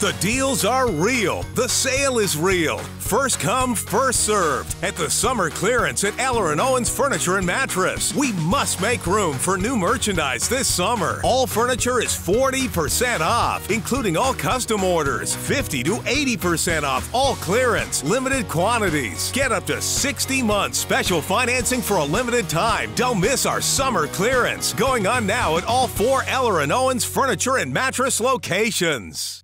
The deals are real. The sale is real. First come, first served at the summer clearance at Eller and Owens Furniture and Mattress. We must make room for new merchandise this summer. All furniture is 40% off, including all custom orders. 50 to 80% off all clearance, limited quantities. Get up to 60 months special financing for a limited time. Don't miss our summer clearance going on now at all four Eller and Owens Furniture and Mattress locations.